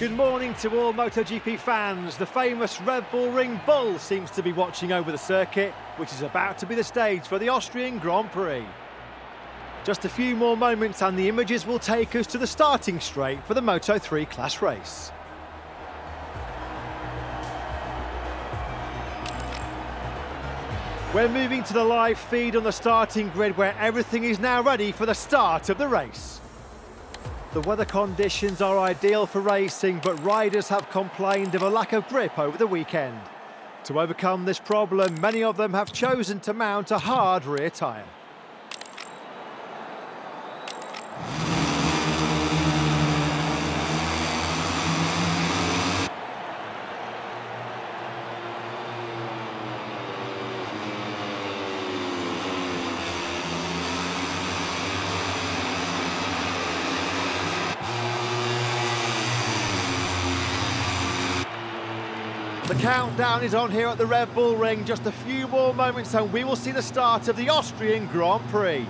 Good morning to all MotoGP fans. The famous Red Bull Ring Bull seems to be watching over the circuit, which is about to be the stage for the Austrian Grand Prix. Just a few more moments and the images will take us to the starting straight for the Moto3 class race. We're moving to the live feed on the starting grid where everything is now ready for the start of the race. The weather conditions are ideal for racing, but riders have complained of a lack of grip over the weekend. To overcome this problem, many of them have chosen to mount a hard rear tyre. Countdown is on here at the Red Bull Ring. Just a few more moments and we will see the start of the Austrian Grand Prix.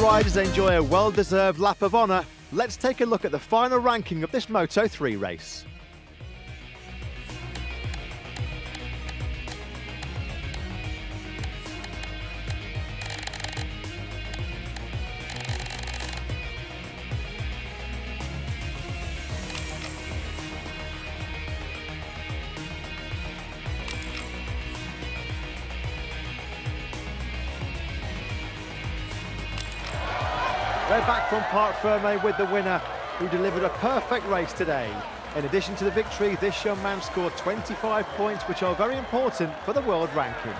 Riders enjoy a well-deserved lap of honour, let's take a look at the final ranking of this Moto3 race. Back from Parc Ferme with the winner, who delivered a perfect race today. In addition to the victory, this young man scored 25 points, which are very important for the world ranking.